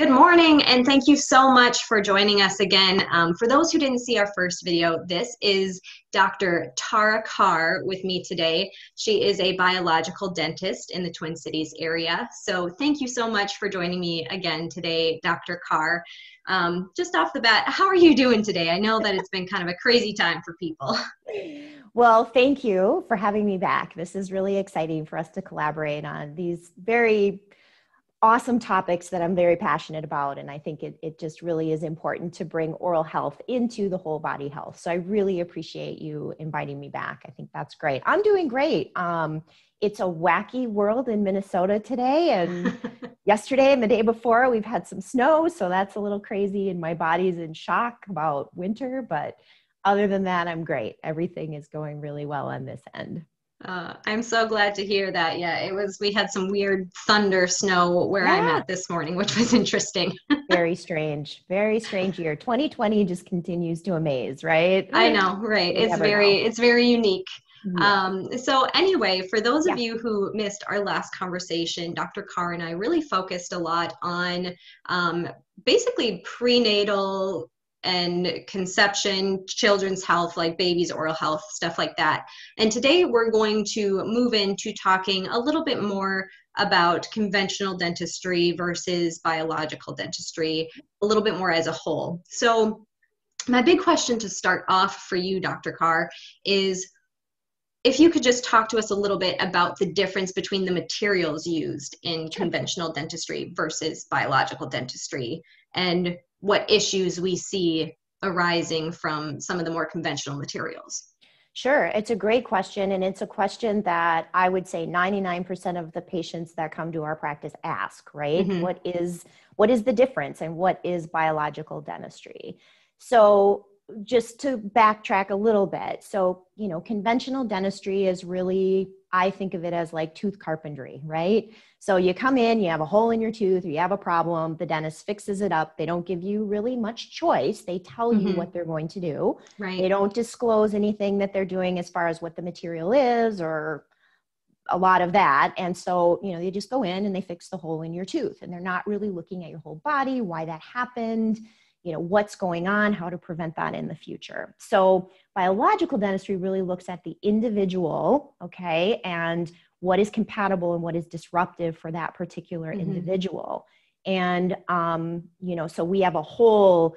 Good morning, and thank you so much for joining us again. Um, for those who didn't see our first video, this is Dr. Tara Kaur with me today. She is a biological dentist in the Twin Cities area. So thank you so much for joining me again today, Dr. Kaur. Um, just off the bat, how are you doing today? I know that it's been kind of a crazy time for people. Well, thank you for having me back. This is really exciting for us to collaborate on these very awesome topics that I'm very passionate about. And I think it, it just really is important to bring oral health into the whole body health. So I really appreciate you inviting me back. I think that's great. I'm doing great. Um, it's a wacky world in Minnesota today. And yesterday and the day before, we've had some snow. So that's a little crazy. And my body's in shock about winter. But other than that, I'm great. Everything is going really well on this end. Uh, I'm so glad to hear that. Yeah, it was. We had some weird thunder snow where yeah. I'm at this morning, which was interesting. very strange. Very strange year. 2020 just continues to amaze, right? I know, right? it's very, know. it's very unique. Yeah. Um, so anyway, for those of you who missed our last conversation, Dr. Kaur and I really focused a lot on um, basically prenatal and conception, children's health, like babies' oral health, stuff like that. And today we're going to move into talking a little bit more about conventional dentistry versus biological dentistry, a little bit more as a whole. So, my big question to start off for you, Dr. Kaur, is if you could just talk to us a little bit about the difference between the materials used in conventional dentistry versus biological dentistry and what issues we see arising from some of the more conventional materials? Sure, it's a great question. And it's a question that I would say 99% of the patients that come to our practice ask, right? Mm-hmm. What is what is the difference and what is biological dentistry? So just to backtrack a little bit. So, you know, conventional dentistry is really I think of it as like tooth carpentry, right? So you come in, you have a hole in your tooth, or you have a problem, the dentist fixes it up. They don't give you really much choice. They tell mm-hmm. you what they're going to do. Right. They don't disclose anything that they're doing as far as what the material is or a lot of that. And so, you know, they just go in and they fix the hole in your tooth and they're not really looking at your whole body, why that happened you know what's going on how to prevent that in the future. So biological dentistry really looks at the individual okay and what is compatible and what is disruptive for that particular mm-hmm. individual. And um, you know so we have a whole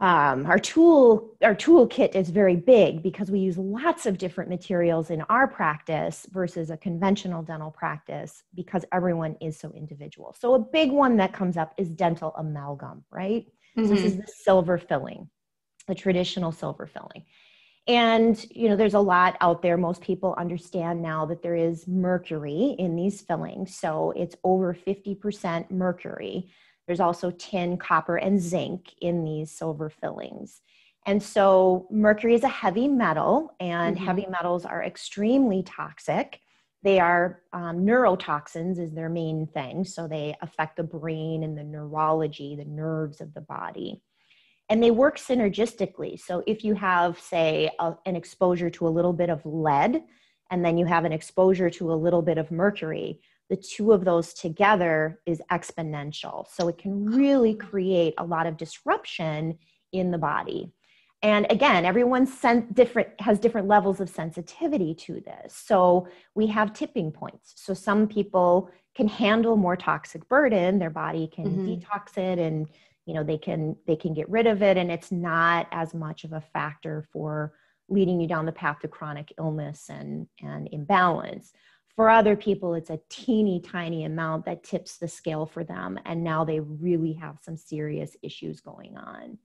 um, our tool our toolkit is very big because we use lots of different materials in our practice versus a conventional dental practice because everyone is so individual. So a big one that comes up is dental amalgam right Mm-hmm. So this is mm-hmm. the silver filling, the traditional silver filling. And you know, there's a lot out there. Most people understand now that there is mercury in these fillings. So it's over 50% mercury. There's also tin, copper, and zinc in these silver fillings. And so mercury is a heavy metal, and mm-hmm. heavy metals are extremely toxic. They are um, neurotoxins, is their main thing. So they affect the brain and the neurology, the nerves of the body. And they work synergistically. So if you have, say, a, an exposure to a little bit of lead, and then you have an exposure to a little bit of mercury, the two of those together is exponential. So it can really create a lot of disruption in the body and again everyone different has different levels of sensitivity to this. So we have tipping points. So some people can handle more toxic burden. Their body can mm-hmm. detox it and you know they can they can get rid of it. And it's not as much of a factor for leading you down the path to chronic illness and and imbalance. For other people it's a teeny tiny amount that tips the scale for them. And now they really have some serious issues going on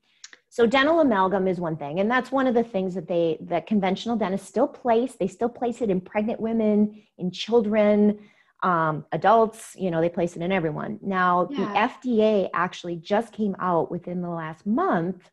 so dental amalgam is one thing, and that's one of the things that they that conventional dentists still place. They still place it in pregnant women, in children, um, adults. You know, they place it in everyone. Now yeah. the FDA actually just came out within the last month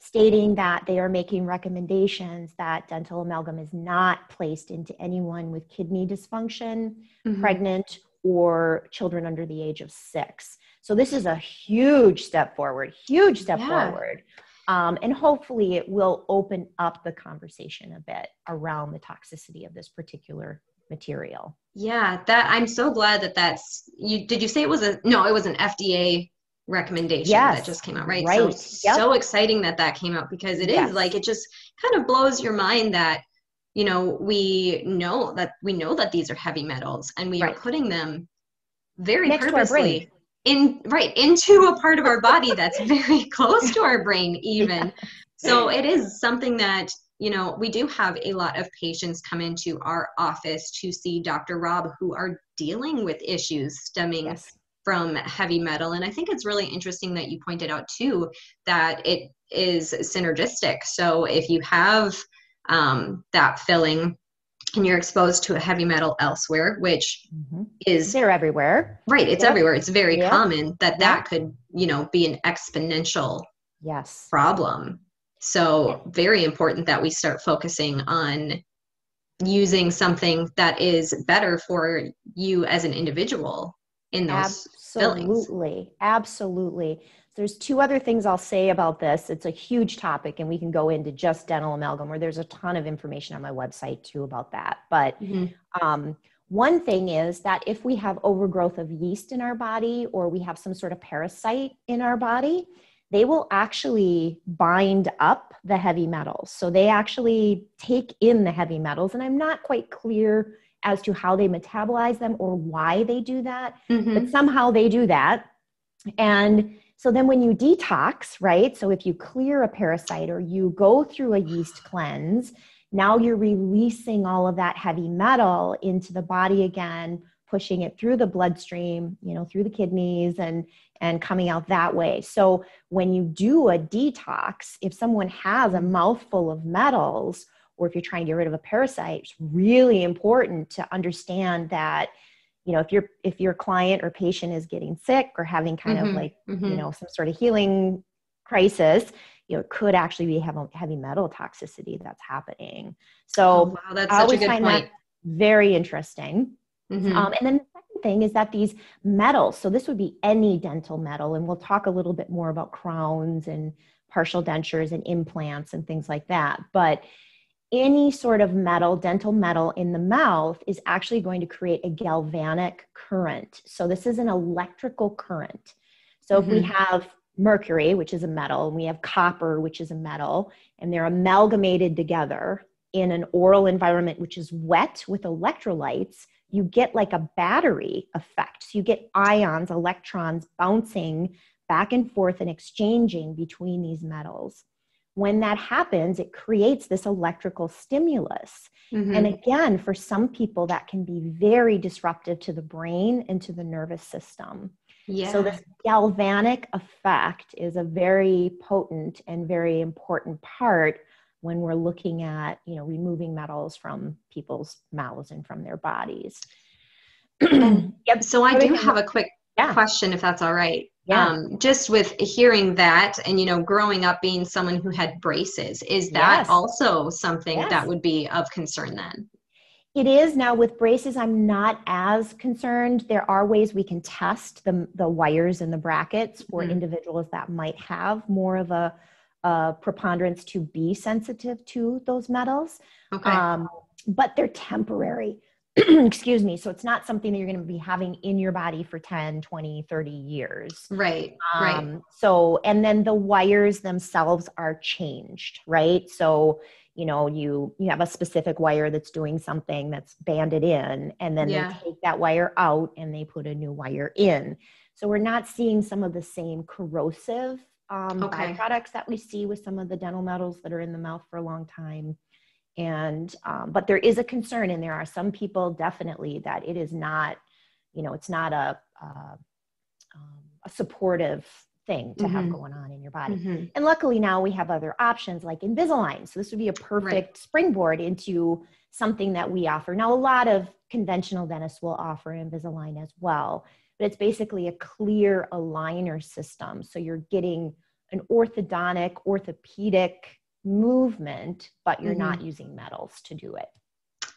stating that they are making recommendations that dental amalgam is not placed into anyone with kidney dysfunction, mm-hmm. pregnant, or children under the age of six. So this is a huge step forward, huge step yeah. forward. Um, and hopefully it will open up the conversation a bit around the toxicity of this particular material. Yeah, that I'm so glad that that's you. Did you say it was a no? It was an FDA recommendation yes, that just came out, right? Right. So yep. so exciting that that came out because it is yes. like it just kind of blows your mind that you know we know that we know that these are heavy metals and we right. are putting them very Next purposely in right into a part of our body that's very close to our brain even yeah. so it is something that you know we do have a lot of patients come into our office to see dr rob who are dealing with issues stemming yes. from heavy metal and i think it's really interesting that you pointed out too that it is synergistic so if you have um, that filling and you're exposed to a heavy metal elsewhere which mm-hmm. is they're everywhere right it's yep. everywhere it's very yep. common that that could you know be an exponential yes problem so very important that we start focusing on using something that is better for you as an individual in those absolutely fillings. absolutely there's two other things I'll say about this. It's a huge topic, and we can go into just dental amalgam, where there's a ton of information on my website too about that. But mm-hmm. um, one thing is that if we have overgrowth of yeast in our body or we have some sort of parasite in our body, they will actually bind up the heavy metals. So they actually take in the heavy metals, and I'm not quite clear as to how they metabolize them or why they do that, mm-hmm. but somehow they do that. And so then when you detox, right? So if you clear a parasite or you go through a yeast cleanse, now you're releasing all of that heavy metal into the body again, pushing it through the bloodstream, you know, through the kidneys and and coming out that way. So when you do a detox, if someone has a mouthful of metals or if you're trying to get rid of a parasite, it's really important to understand that you know if your if your client or patient is getting sick or having kind mm-hmm, of like mm-hmm. you know some sort of healing crisis you know it could actually be heavy, heavy metal toxicity that's happening so oh, wow, that's I always find point. that very interesting mm-hmm. um, and then the second thing is that these metals so this would be any dental metal and we'll talk a little bit more about crowns and partial dentures and implants and things like that but any sort of metal, dental metal in the mouth is actually going to create a galvanic current. So this is an electrical current. So mm-hmm. if we mm-hmm. have mercury, which is a metal, and we have copper, which is a metal, and they're amalgamated together in an oral environment which is wet with electrolytes, you get like a battery effect. So you get ions, electrons bouncing back and forth and exchanging between these metals when that happens, it creates this electrical stimulus. Mm-hmm. And again, for some people, that can be very disruptive to the brain and to the nervous system. Yeah. So, this galvanic effect is a very potent and very important part when we're looking at you know removing metals from people's mouths and from their bodies yep so i do have a quick yeah. question if that's all right yeah. Um, just with hearing that and you know growing up being someone who had braces is that yes. also something yes. that would be of concern then it is now with braces i'm not as concerned there are ways we can test the, the wires and the brackets for mm-hmm. individuals that might have more of a, a, preponderance to be sensitive to those metals okay. Um, but they're temporary excuse me. So it's not something that you're going to be having in your body for 10 20 30 years. Right um, right so and then the wires themselves are changed right? So you know you you have a specific wire that's doing something that's banded in and then yeah. they take that wire out and they put a new wire in. So we're not seeing some of the same corrosive um, okay. byproducts that we see with some of the dental metals that are in the mouth for a long time and um, but there is a concern and there are some people definitely that it is not you know it's not a, a, um, a supportive thing to mm-hmm. have going on in your body mm-hmm. and luckily now we have other options like invisalign so this would be a perfect right. springboard into something that we offer now a lot of conventional dentists will offer invisalign as well but it's basically a clear aligner system so you're getting an orthodontic orthopedic movement, but you're mm-hmm. not using metals to do it.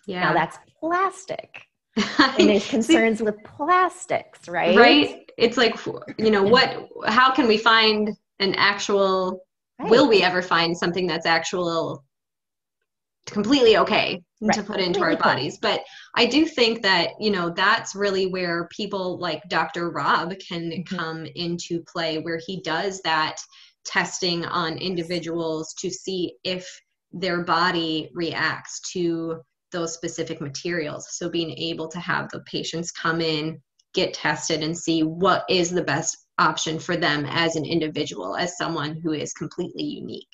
Yeah. Now that's plastic. and there's concerns See, with plastics, right? Right. It's like, you know, what, how can we find an actual right. will we ever find something that's actual completely okay right. to put into our bodies but i do think that you know that's really where people like dr rob can mm-hmm. come into play where he does that testing on individuals to see if their body reacts to those specific materials. So being able to have the patients come in get tested and see what is the best option for them as an individual as someone who is completely unique.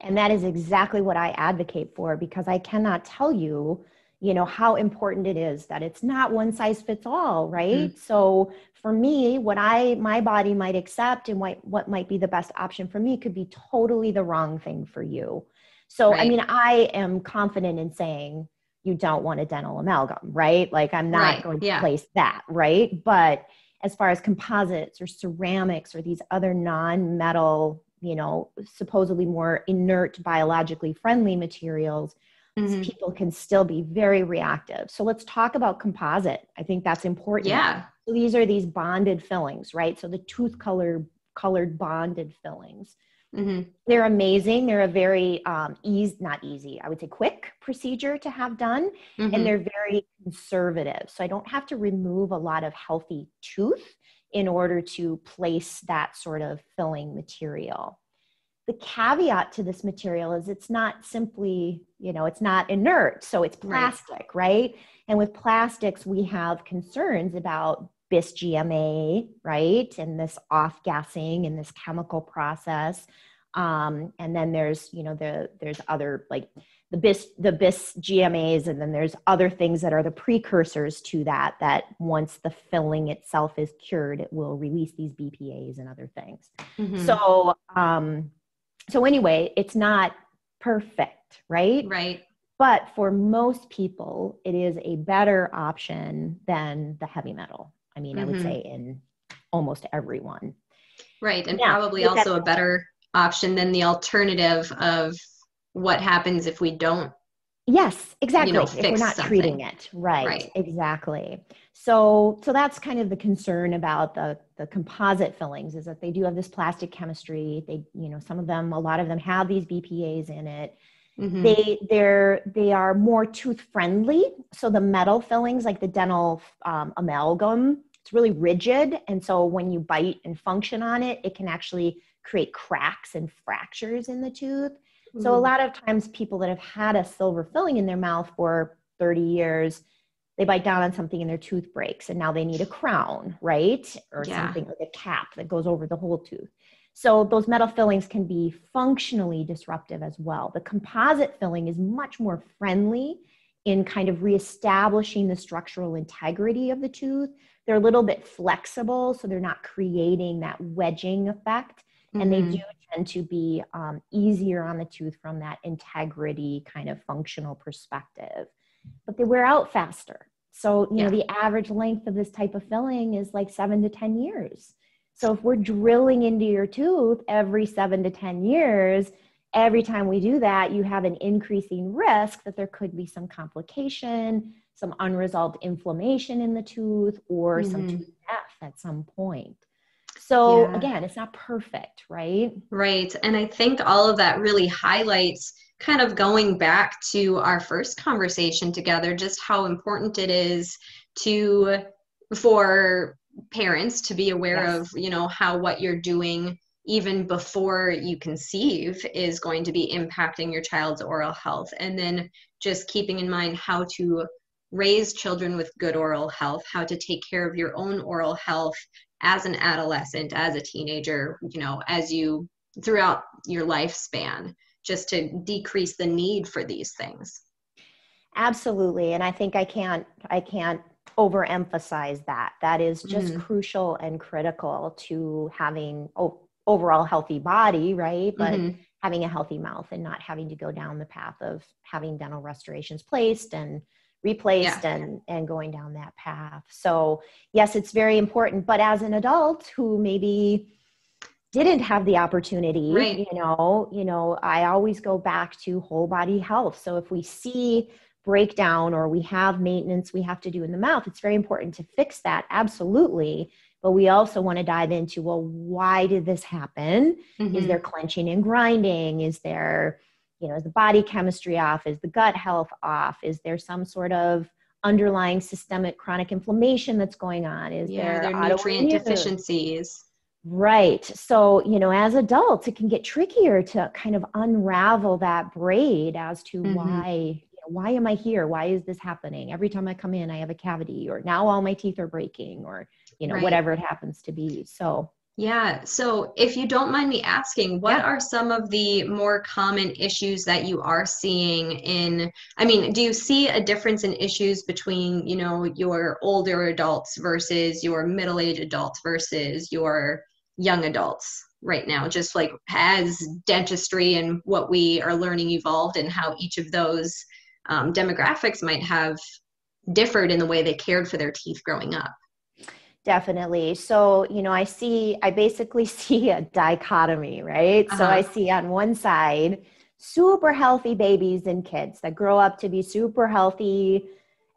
And that is exactly what I advocate for because I cannot tell you, you know, how important it is that it's not one size fits all, right? Mm-hmm. So for me, what I my body might accept and what what might be the best option for me could be totally the wrong thing for you. So right. I mean, I am confident in saying you don't want a dental amalgam, right? Like I'm not right. going to yeah. place that, right? But as far as composites or ceramics or these other non-metal you know supposedly more inert biologically friendly materials mm-hmm. people can still be very reactive so let's talk about composite i think that's important yeah so these are these bonded fillings right so the tooth color colored bonded fillings mm-hmm. they're amazing they're a very um, easy not easy i would say quick procedure to have done mm-hmm. and they're very conservative so i don't have to remove a lot of healthy tooth in order to place that sort of filling material. The caveat to this material is it's not simply, you know, it's not inert, so it's plastic, right? right? And with plastics, we have concerns about bis GMA, right? And this off gassing and this chemical process. Um, and then there's, you know, the there's other like the bis the bis gmas and then there's other things that are the precursors to that that once the filling itself is cured it will release these bpas and other things mm-hmm. so um so anyway it's not perfect right right but for most people it is a better option than the heavy metal i mean mm-hmm. i would mm-hmm. say in almost everyone right and now, probably also a better option than the alternative of what happens if we don't yes exactly you know, if we're not something. treating it. Right, right. exactly. So so that's kind of the concern about the the composite fillings is that they do have this plastic chemistry. They you know some of them a lot of them have these bpas in it. Mm-hmm. they they're they are more tooth friendly. So the metal fillings like the dental um, amalgam it's really rigid. And so when you bite and function on it it can actually create cracks and fractures in the tooth so a mm-hmm. lot of times people that have had a silver filling in their mouth for 30 years, they bite down on something and their tooth breaks and now they need a crown, right? Or yeah. something like a cap that goes over the whole tooth. So those metal fillings can be functionally disruptive as well. The composite filling is much more friendly in kind of reestablishing the structural integrity of the tooth. They're a little bit flexible, so they're not creating that wedging effect mm-hmm. and they mm-hmm. do tend to be um, easier on the tooth from that integrity kind of functional perspective but they wear out faster so you yeah. know the average length of this type of filling is like seven to ten years so if we're drilling into your tooth every seven to ten years every time we do that you have an increasing risk that there could be some complication some unresolved inflammation in the tooth or mm-hmm. some tooth death at some point so yeah. again, it's not perfect, right? Right. And I think all of that really highlights kind of going back to our first conversation together, just how important it is to for parents to be aware yes. of, you know, how what you're doing even before you conceive is going to be impacting your child's oral health. And then just keeping in mind how to raise children with good oral health, how to take care of your own oral health as an adolescent, as a teenager, you know, as you throughout your lifespan, just to decrease the need for these things. Absolutely. And I think I can't, I can't overemphasize that. That is just mm-hmm. crucial and critical to having oh, overall healthy body, right? But mm-hmm. having a healthy mouth and not having to go down the path of having dental restorations placed and replaced yeah. and and going down that path so yes it's very important but as an adult who maybe didn't have the opportunity right. you know you know i always go back to whole body health so if we see breakdown or we have maintenance we have to do in the mouth it's very important to fix that absolutely but we also want to dive into well why did this happen mm-hmm. is there clenching and grinding is there you know is the body chemistry off? Is the gut health off? Is there some sort of underlying systemic chronic inflammation that's going on? Is yeah, there, there nutrient deficiencies. Right. So you know as adults it can get trickier to kind of unravel that braid as to mm-hmm. why why am i here? Why is this happening? Every time i come in i have a cavity or now all my teeth are breaking or you know right. whatever it happens to be. So yeah. So, if you don't mind me asking, what yeah. are some of the more common issues that you are seeing in? I mean, do you see a difference in issues between, you know, your older adults versus your middle aged adults versus your young adults right now? Just like has dentistry and what we are learning evolved, and how each of those um, demographics might have differed in the way they cared for their teeth growing up? Definitely. So, you know, I see, I basically see a dichotomy, right? Uh-huh. So I see on one side, super healthy babies and kids that grow up to be super healthy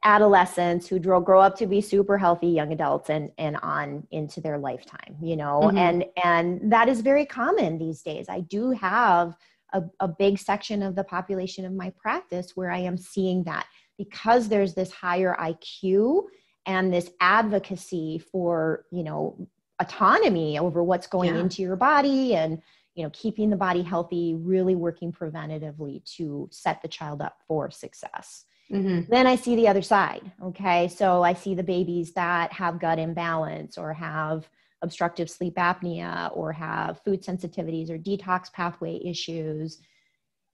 adolescents who grow, grow up to be super healthy young adults and, and on into their lifetime, you know, mm-hmm. and, and that is very common these days. I do have a, a big section of the population of my practice where I am seeing that because there's this higher IQ and this advocacy for you know autonomy over what's going yeah. into your body and you know keeping the body healthy really working preventatively to set the child up for success mm-hmm. then i see the other side okay so i see the babies that have gut imbalance or have obstructive sleep apnea or have food sensitivities or detox pathway issues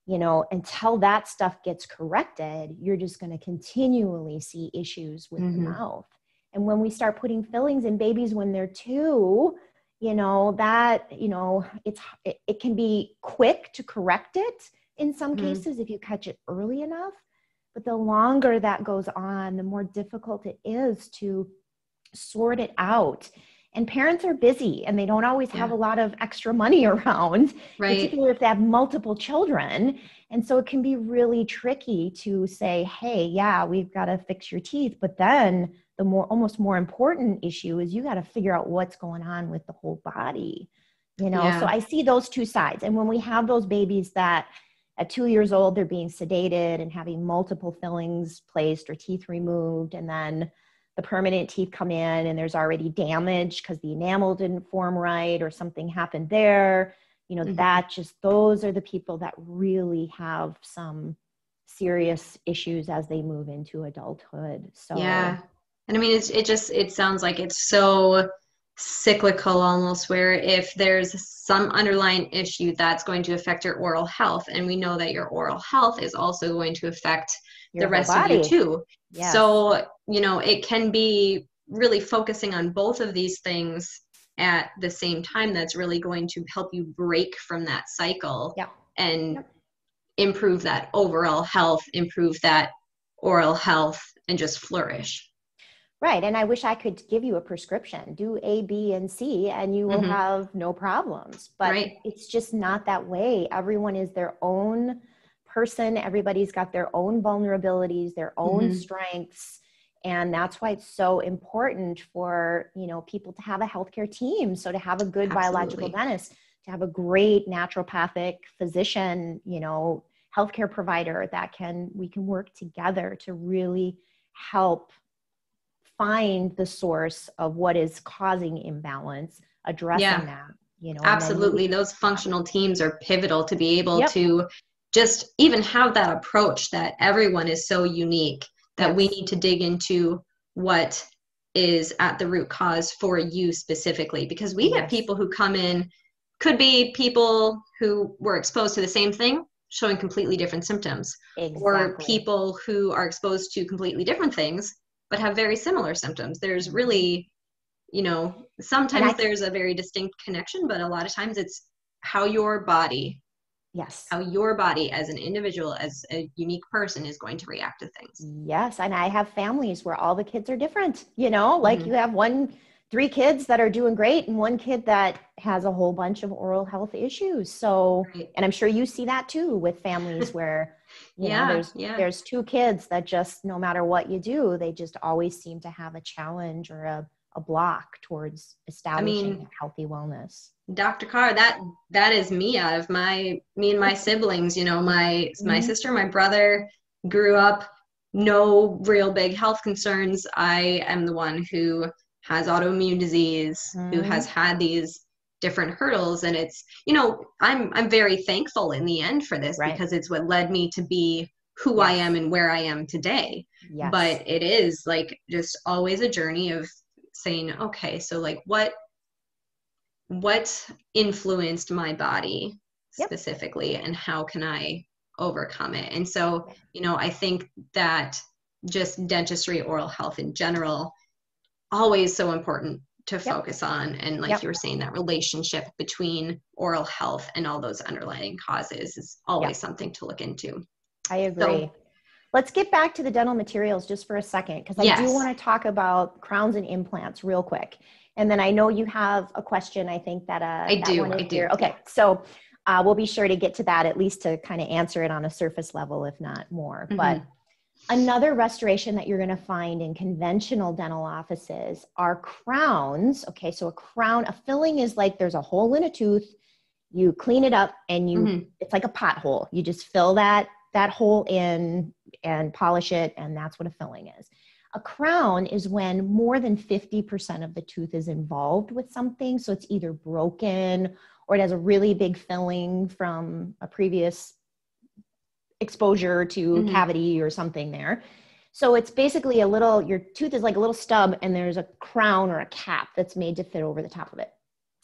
you know until that stuff gets corrected you're just going to continually see issues with mm-hmm. the mouth and when we start putting fillings in babies when they're two you know that you know it's it, it can be quick to correct it in some mm-hmm. cases if you catch it early enough but the longer that goes on the more difficult it is to sort it out and parents are busy and they don't always have yeah. a lot of extra money around right. particularly if they have multiple children and so it can be really tricky to say hey yeah we've got to fix your teeth but then the more almost more important issue is you got to figure out what's going on with the whole body you know yeah. so i see those two sides and when we have those babies that at two years old they're being sedated and having multiple fillings placed or teeth removed and then the permanent teeth come in and there's already damage because the enamel didn't form right or something happened there you know mm-hmm. that just those are the people that really have some serious issues as they move into adulthood so yeah and i mean it's, it just it sounds like it's so cyclical almost where if there's some underlying issue that's going to affect your oral health and we know that your oral health is also going to affect your the rest body. of you too yes. so you know it can be really focusing on both of these things at the same time that's really going to help you break from that cycle yeah. and yep. improve that overall health improve that oral health and just flourish Right. And I wish I could give you a prescription. Do A, B, and C, and you will mm-hmm. have no problems. But right. it's just not that way. Everyone is their own person, everybody's got their own vulnerabilities, their own mm-hmm. strengths. And that's why it's so important for you know people to have a healthcare team. So to have a good Absolutely. biological dentist, to have a great naturopathic physician, you know, healthcare provider that can we can work together to really help find the source of what is causing imbalance, addressing yeah. that. You know, absolutely. Those functional teams are pivotal to be able yep. to just even have that approach that everyone is so unique that we need to dig into what is at the root cause for you specifically because we get people who come in could be people who were exposed to the same thing showing completely different symptoms exactly. or people who are exposed to completely different things but have very similar symptoms. There's really, you know, sometimes I, there's a very distinct connection, but a lot of times it's how your body yes how your body as an individual as a unique person is going to react to things yes and i have families where all the kids are different you know like mm-hmm. you have one three kids that are doing great and one kid that has a whole bunch of oral health issues so right. and i'm sure you see that too with families where you yeah, know there's yeah. there's two kids that just no matter what you do they just always seem to have a challenge or a, a block towards establishing I mean, healthy wellness. Dr. Kaur, that that is me out of my me and my siblings. You know, my mm-hmm. my sister, my brother grew up no real big health concerns. I am the one who has autoimmune disease, mm-hmm. who has had these different hurdles and it's you know i'm i'm very thankful in the end for this right. because it's what led me to be who yes. i am and where i am today yes. but it is like just always a journey of saying okay so like what what influenced my body yep. specifically and how can i overcome it and so you know i think that just dentistry oral health in general always so important to yep. focus on and like yep. you were saying that relationship between oral health and all those underlying causes is always something to look into i agree so, let's get back to the dental materials just for a second because i yes. do want to talk about crowns and implants real quick and then i know you have a question i think that uh i that do i do okay so uh, we'll be sure to get to that at least to kind of answer it on a surface level if not more mm-hmm. but Another restoration that you're going to find in conventional dental offices are crowns. Okay, so a crown, a filling is like there's a hole in a tooth, you clean it up and you mm-hmm. it's like a pothole. You just fill that that hole in and polish it and that's what a filling is. A crown is when more than 50% of the tooth is involved with something, so it's either broken or it has a really big filling from a previous exposure to mm-hmm. cavity or something there. So it's basically a little, your tooth is like a little stub and there's a crown or a cap that's made to fit over the top of it.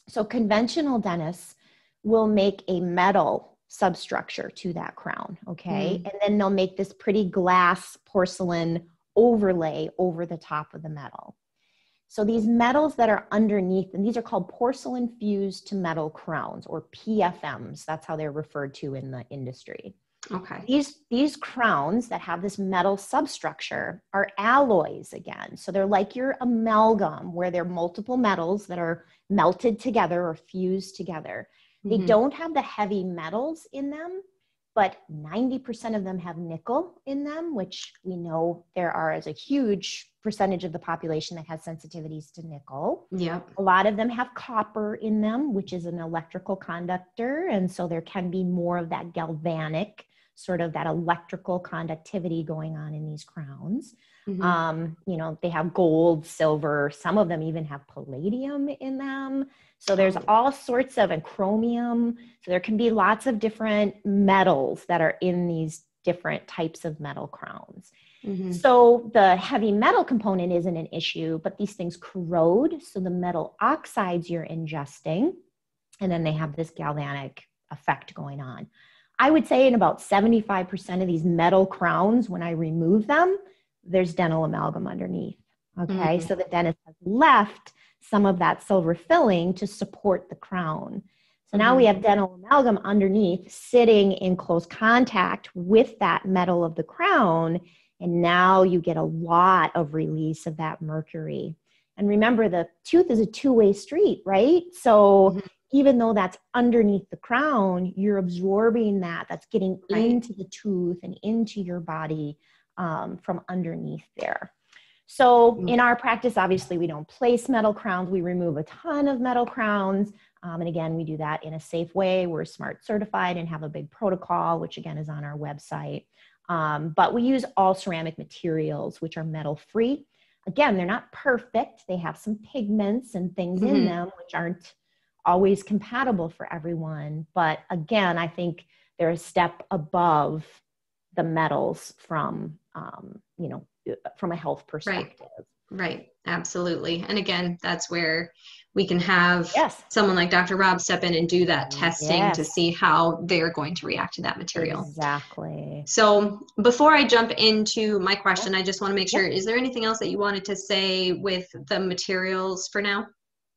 So conventional dentists will make a metal substructure to that crown, okay? Mm. And then they'll make this pretty glass porcelain overlay over the top of the metal. So these metals that are underneath, and these are called porcelain fused to metal crowns or PFMs. That's how they're referred to in the industry. Okay. These these crowns that have this metal substructure are alloys again. So they're like your amalgam where they're multiple metals that are melted together or fused together. They mm-hmm. don't have the heavy metals in them, but 90% of them have nickel in them, which we know there are as a huge percentage of the population that has sensitivities to nickel. Yeah. A lot of them have copper in them, which is an electrical conductor. And so there can be more of that galvanic sort of that electrical conductivity going on in these crowns. Mm-hmm. Um, you know, they have gold, silver, some of them even have palladium in them. So there's oh. all sorts of, and chromium. So there can be lots of different metals that are in these different types of metal crowns. Mm-hmm. So the heavy metal component isn't an issue, but these things corrode. So the metal oxides you're ingesting, and then they have this galvanic effect going on. I would say in about 75% of these metal crowns, when I remove them, there's dental amalgam underneath. Okay, mm-hmm. so the dentist has left some of that silver filling to support the crown. So now mm-hmm. we have dental amalgam underneath sitting in close contact with that metal of the crown. And now you get a lot of release of that mercury. And remember, the tooth is a two way street, right? So mm-hmm even though that's underneath the crown, you're absorbing that. That's getting right. into the tooth and into your body um, from underneath there. So, mm-hmm. in our practice, obviously, we don't place metal crowns. We remove a ton of metal crowns. Um, and again, we do that in a safe way. We're SMART certified and have a big protocol, which again is on our website. Um, but we use all ceramic materials, which are metal free. Again, they're not perfect. They have some pigments and things mm-hmm. in them, which aren't always compatible for everyone. But again, I think they're a step above the metals from, um, you know, from a health perspective. Right. right. Absolutely. And again, that's where we can have yes. someone like Dr. Rob step in and do that testing yes. to see how they're going to react to that material. Exactly. So before I jump into my question, I just want to make sure, is there anything else that you wanted to say with the materials for now?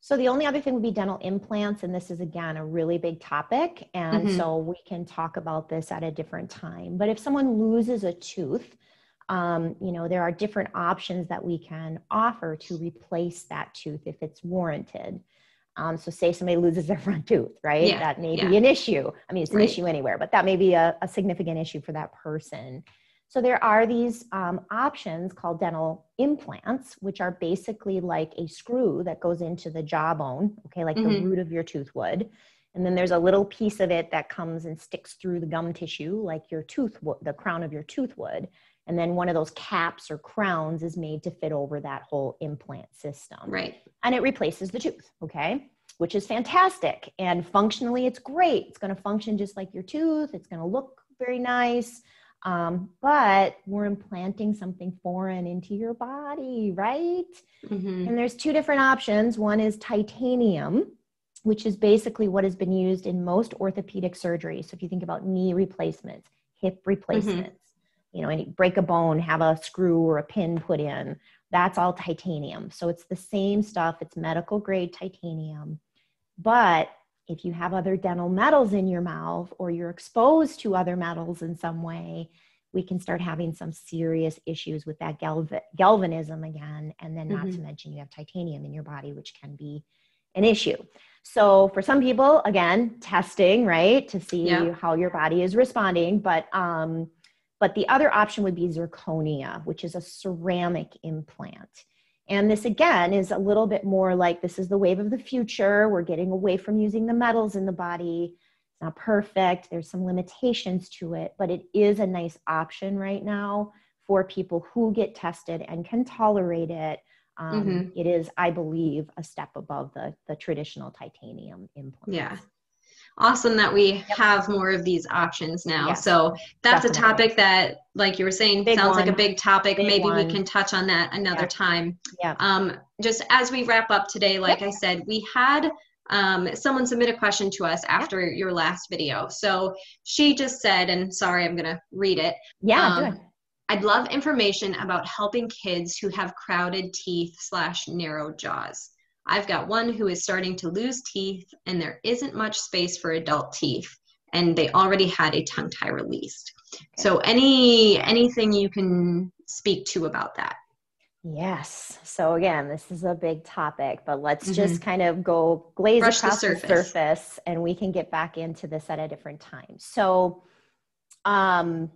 So the only other thing would be dental implants, and this is again a really big topic, and mm-hmm. so we can talk about this at a different time. But if someone loses a tooth, um, you know there are different options that we can offer to replace that tooth if it's warranted. Um, so say somebody loses their front tooth, right? Yeah, that may yeah. be an issue. I mean, it's an right. issue anywhere, but that may be a, a significant issue for that person. So there are these um, options called dental implants, which are basically like a screw that goes into the jawbone, okay, like mm-hmm. the root of your tooth would. And then there's a little piece of it that comes and sticks through the gum tissue, like your tooth, the crown of your tooth would. And then one of those caps or crowns is made to fit over that whole implant system. Right. And it replaces the tooth, okay? Which is fantastic. And functionally, it's great. It's going to function just like your tooth, it's going to look very nice. Um, but we're implanting something foreign into your body, right? Mm-hmm. And there's two different options. One is titanium, which is basically what has been used in most orthopedic surgery. So if you think about knee replacements, hip replacements, mm-hmm. you know, and break a bone, have a screw or a pin put in, that's all titanium. So it's the same stuff. It's medical grade titanium, but if you have other dental metals in your mouth or you're exposed to other metals in some way, we can start having some serious issues with that galv- galvanism again. And then, not mm-hmm. to mention, you have titanium in your body, which can be an issue. So, for some people, again, testing, right, to see yeah. how your body is responding. But, um, but the other option would be zirconia, which is a ceramic implant. And this again is a little bit more like this is the wave of the future. We're getting away from using the metals in the body. It's not perfect, there's some limitations to it, but it is a nice option right now for people who get tested and can tolerate it. Um, mm-hmm. it is, I believe, a step above the, the traditional titanium implant. Yeah awesome that we have more of these options now. Yes, so that's definitely. a topic that, like you were saying, big sounds one. like a big topic. Big Maybe one. we can touch on that another yeah. time. Yeah. Um, just as we wrap up today, like I said, we had um, someone submit a question to us after your last video. So she just said, and sorry, I'm going to read it. Yeah, um, I'd love information about helping kids who have crowded teeth slash narrow jaws. I've got one who is starting to lose teeth, and there isn't much space for adult teeth, and they already had a tongue tie released. Okay. So, any anything you can speak to about that? Yes. So again, this is a big topic, but let's mm-hmm. just kind of go glaze Brush across the surface. the surface, and we can get back into this at a different time. So, um,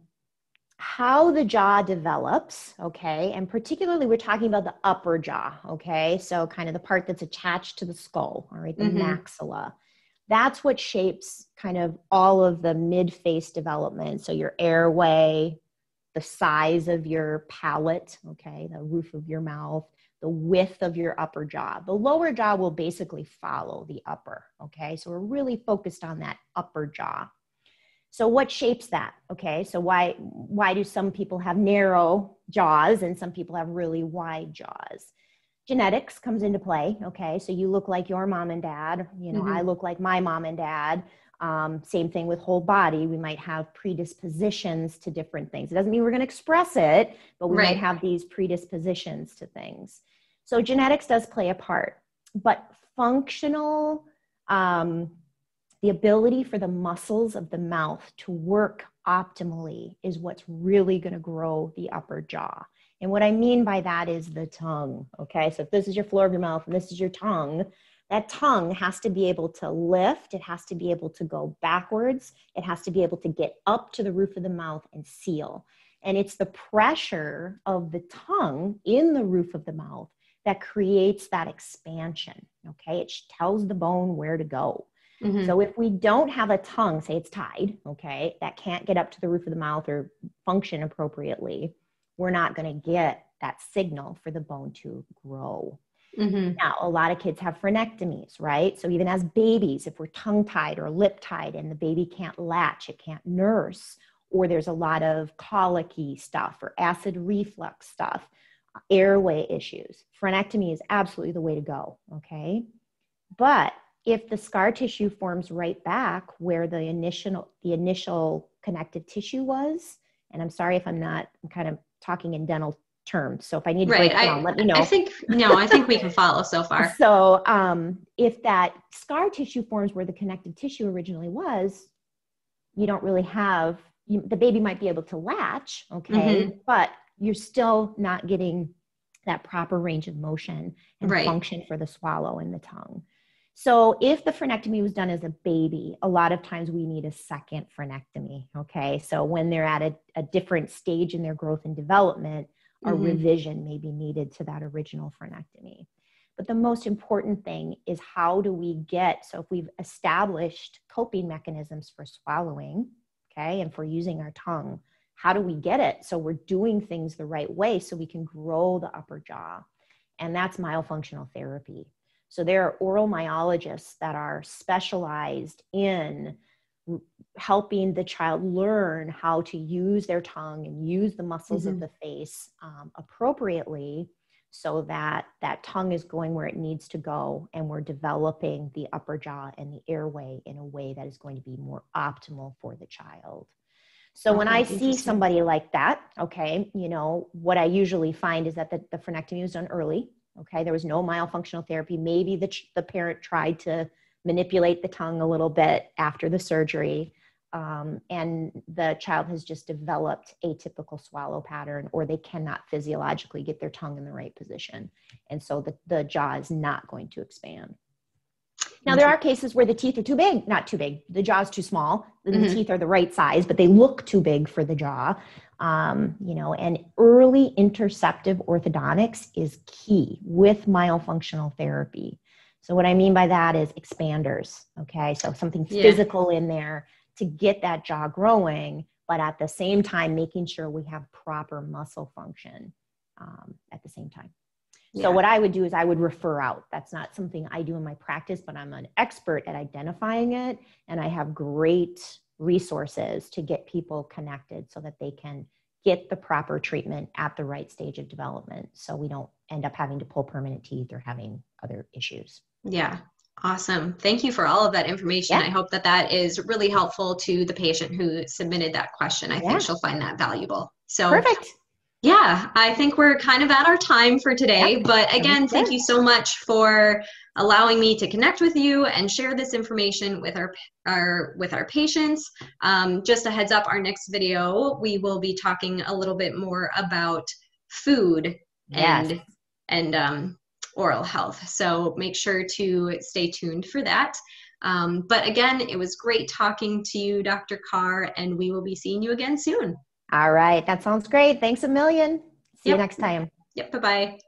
how the jaw develops, okay, and particularly we're talking about the upper jaw, okay, so kind of the part that's attached to the skull, all right, the mm-hmm. maxilla. That's what shapes kind of all of the mid face development. So your airway, the size of your palate, okay, the roof of your mouth, the width of your upper jaw. The lower jaw will basically follow the upper, okay? So we're really focused on that upper jaw. So what shapes that? Okay, so why why do some people have narrow jaws and some people have really wide jaws? Genetics comes into play. Okay, so you look like your mom and dad. You know, mm-hmm. I look like my mom and dad. Um, same thing with whole body. We might have predispositions to different things. It doesn't mean we're going to express it, but we right. might have these predispositions to things. So genetics does play a part, but functional um, the ability for the muscles of the mouth to work optimally is what's really going to grow the upper jaw. And what I mean by that is the tongue. Okay, so if this is your floor of your mouth and this is your tongue, that tongue has to be able to lift, it has to be able to go backwards, it has to be able to get up to the roof of the mouth and seal. And it's the pressure of the tongue in the roof of the mouth that creates that expansion. Okay, it tells the bone where to go. Mm-hmm. So if we don't have a tongue, say it's tied, okay, that can't get up to the roof of the mouth or function appropriately, we're not going to get that signal for the bone to grow. Mm-hmm. Now, a lot of kids have frenectomies, right? So even as babies, if we're tongue tied or lip tied and the baby can't latch, it can't nurse, or there's a lot of colicky stuff or acid reflux stuff, airway issues, frenectomy is absolutely the way to go, okay? But if the scar tissue forms right back where the initial the initial connective tissue was and i'm sorry if i'm not I'm kind of talking in dental terms so if i need to right. break it down let me know i think no i think we can follow so far so um, if that scar tissue forms where the connective tissue originally was you don't really have you, the baby might be able to latch okay mm-hmm. but you're still not getting that proper range of motion and right. function for the swallow and the tongue So if the frenectomy was done as a baby, a lot of times we need a second frenectomy. Okay. So when they're at a, a different stage in their growth and development, a mm-hmm. revision may be needed to that original frenectomy. But the most important thing is how do we get, so if we've established coping mechanisms for swallowing, okay, and for using our tongue, how do we get it so we're doing things the right way so we can grow the upper jaw? And that's myofunctional therapy. So there are oral myologists that are specialized in helping the child learn how to use their tongue and use the muscles mm-hmm. of the face um, appropriately so that that tongue is going where it needs to go and we're developing the upper jaw and the airway in a way that is going to be more optimal for the child. So when i see somebody like that okay you know what i usually find is that the, the frenectomy was done early Okay, there was no myofunctional therapy. Maybe the, the parent tried to manipulate the tongue a little bit after the surgery, um, and the child has just developed atypical swallow pattern, or they cannot physiologically get their tongue in the right position. And so the, the jaw is not going to expand. Now, there are cases where the teeth are too big, not too big, the jaw is too small. The mm-hmm. teeth are the right size, but they look too big for the jaw um, you know, and early interceptive orthodontics is key with myofunctional therapy. So what I mean by that is expanders. Okay, so something yeah. physical in there to get that jaw growing, but at the same time making sure we have proper muscle function um, at the same time. Yeah. So what I would do is I would refer out. That's not something I do in my practice, but I'm an expert at identifying it, and I have great resources to get people connected so that they can get the proper treatment at the right stage of development so we don't end up having to pull permanent teeth or having other issues. Yeah. Awesome. Thank you for all of that information. Yeah. I hope that that is really helpful to the patient who submitted that question. I yeah. think she'll find that valuable. So Perfect. Yeah, I think we're kind of at our time for today. Yep. But again, thank you so much for allowing me to connect with you and share this information with our, our with our patients. Um, just a heads up, our next video we will be talking a little bit more about food yes. and and um, oral health. So make sure to stay tuned for that. Um, but again, it was great talking to you, Dr. Kaur, and we will be seeing you again soon. All right. That sounds great. Thanks a million. See yep. you next time. Yep. Bye bye.